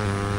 Mm-hmm.